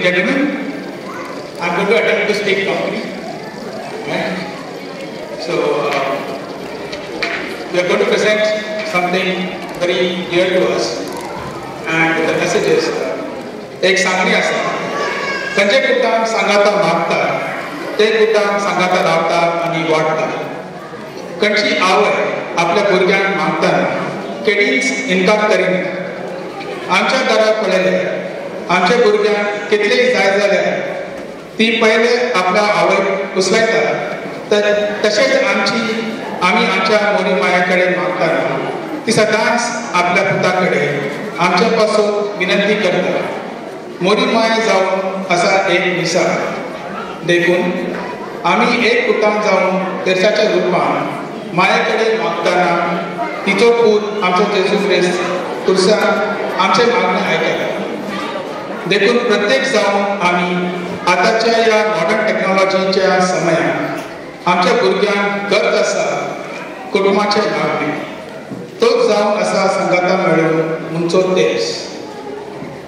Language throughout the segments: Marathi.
Gentlemen, I'm going to attempt to speak properly. Right? So, uh, we are going to present something very dear to us, and the message is एक सांगणी आसा खंयचे कुटान सांगाता मागतात ते कुटान सांगाता राबतात आणि वाटतात कशी आवड आपल्या भुरग्यांक मागतात केडीच इन्कार करीन आमच्या घरात पळयले आमच्या भुरग्यांक कितलेय जाय जाल्यार ती पहिले आपल्या आवय उचलायता तर तशेंच आमची आमी आमच्या मोरी माया कडेन मागतना ती सदांच आपल्या पुता कडेन आमच्या पासून विनंती करता मोरी माया जावन असा एक दिसा देखून आमी एक कुटुंब जावन देशाच्या रुपान माये कडेन मागतना तिचो पूत आमचो जेजू क्रिस्त तुळसान आमचे मागणे आयकता देखून प्रत्येक जावन आमी आतांच्या ह्या मॉडर्न टेक्नॉलॉजीच्या समयात आमच्या भुरग्यांक गरज आसा कुटुंबाचे मागणे तोच जावन आसा संगाता मेळून उंचो देश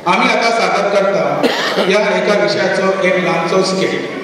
आम्ही आता सादर करता या एका विषयाचो एक ल्हानचो स्केट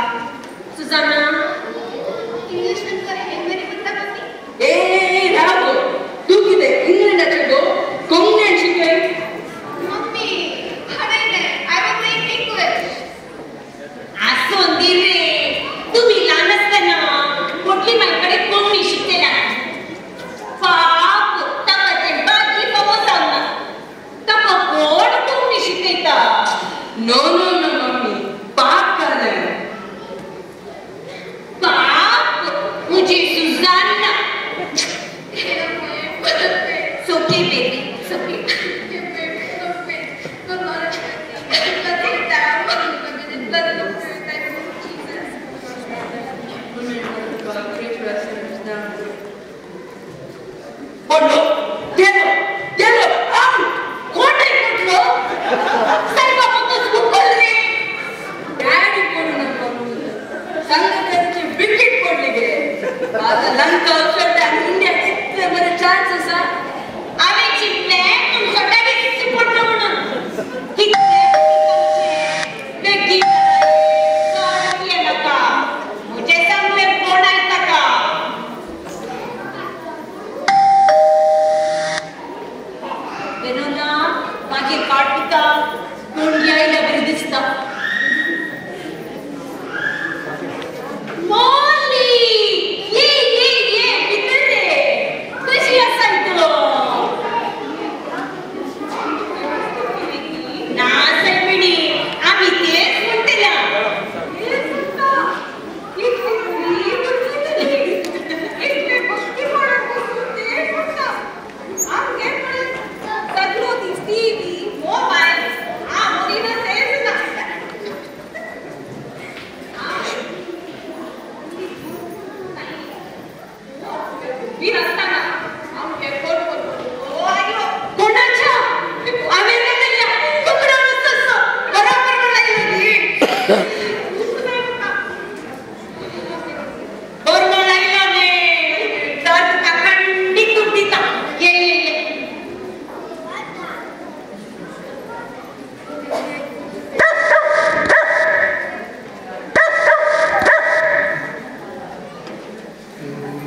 the Kundia 11.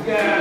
Yeah.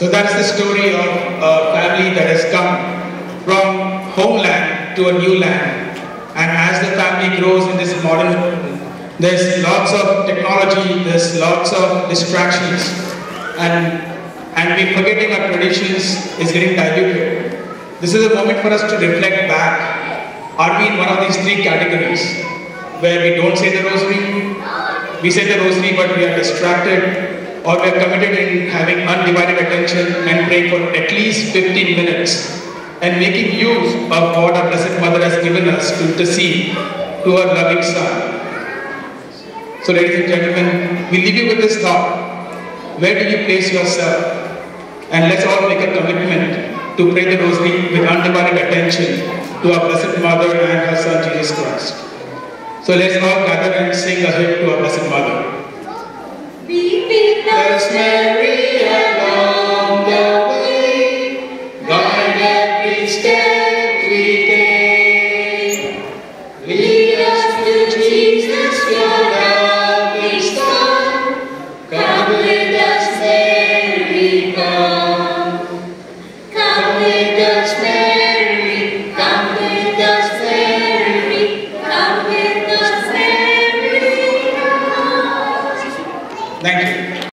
So that's the story of a family that has come from homeland to a new land. And as the family grows in this modern world, there's lots of technology, there's lots of distractions, and and we forgetting our traditions is getting diluted. This is a moment for us to reflect back. Are we in one of these three categories where we don't say the rosary, we say the rosary but we are distracted, or we are committed in having undivided attention and praying for at least 15 minutes and making use of what our Blessed Mother has given us to intercede to her loving Son. So, ladies and gentlemen, we leave you with this thought. Where do you place yourself? And let's all make a commitment to pray the rosary with undivided attention to our Blessed Mother and her Son Jesus Christ. So let's all gather and sing a hymn to our Blessed Mother. There's name.